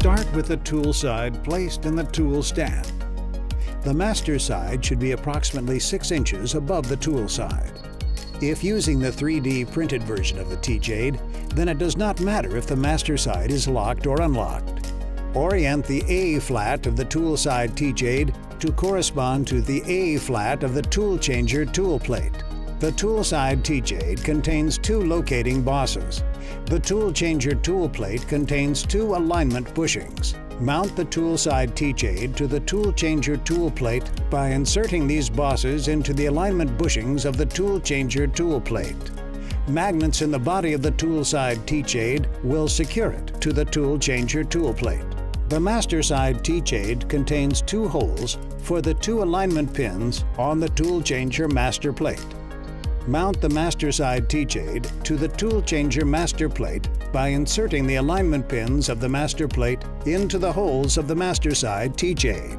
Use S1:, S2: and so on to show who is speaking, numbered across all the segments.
S1: Start with the tool side placed in the tool stand. The master side should be approximately 6 inches above the tool side. If using the 3D printed version of the teach aid, then it does not matter if the master side is locked or unlocked. Orient the A flat of the tool side teach aid to correspond to the A flat of the tool changer tool plate. The tool side teach aid contains two locating bosses. The tool changer tool plate contains two alignment bushings. Mount the tool side teach aid to the tool changer tool plate by inserting these bosses into the alignment bushings of the tool changer tool plate. Magnets in the body of the tool side teach aid will secure it to the tool changer tool plate. The master side teach aid contains two holes for the two alignment pins on the tool changer master plate. Mount the master side teach aid to the tool changer master plate by inserting the alignment pins of the master plate into the holes of the master side teach aid.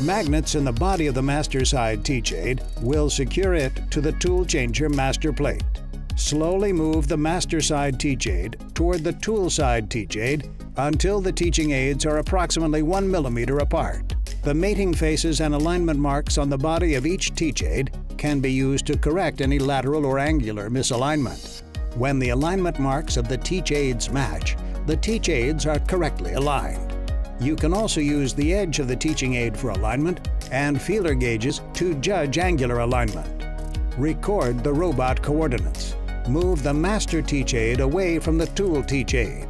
S1: Magnets in the body of the master side teach aid will secure it to the tool changer master plate. Slowly move the master side teach aid toward the tool side teach aid until the teaching aids are approximately 1 millimeter apart. The mating faces and alignment marks on the body of each teach aid can be used to correct any lateral or angular misalignment. When the alignment marks of the teach-aids match, the teach-aids are correctly aligned. You can also use the edge of the teaching aid for alignment and feeler gauges to judge angular alignment. Record the robot coordinates. Move the master teach aid away from the tool teach aid.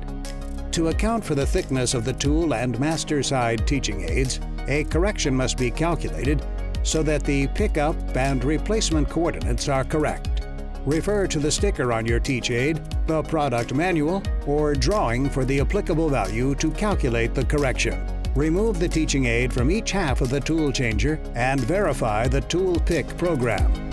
S1: To account for the thickness of the tool and master side teaching aids, a correction must be calculated so that the pickup and replacement coordinates are correct. Refer to the sticker on your teach aid, the product manual, or drawing for the applicable value to calculate the correction. Remove the teaching aid from each half of the tool changer and verify the tool pick program.